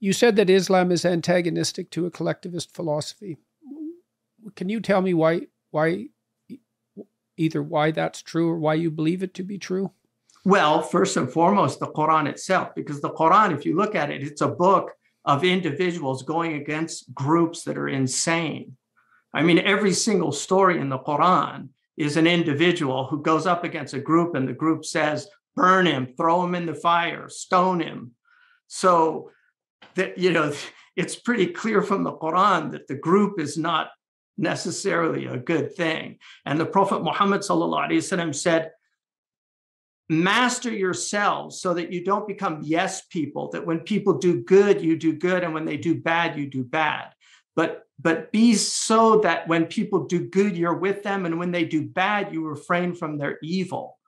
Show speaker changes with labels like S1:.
S1: You said that Islam is antagonistic to a collectivist philosophy. Can you tell me why why either why that's true or why you believe it to be true?
S2: Well, first and foremost, the Quran itself, because the Quran, if you look at it, it's a book of individuals going against groups that are insane. I mean, every single story in the Quran is an individual who goes up against a group and the group says, burn him, throw him in the fire, stone him. So that, you know, it's pretty clear from the Quran that the group is not necessarily a good thing. And the Prophet Muhammad said, master yourselves so that you don't become yes people that when people do good you do good and when they do bad you do bad but but be so that when people do good you're with them and when they do bad you refrain from their evil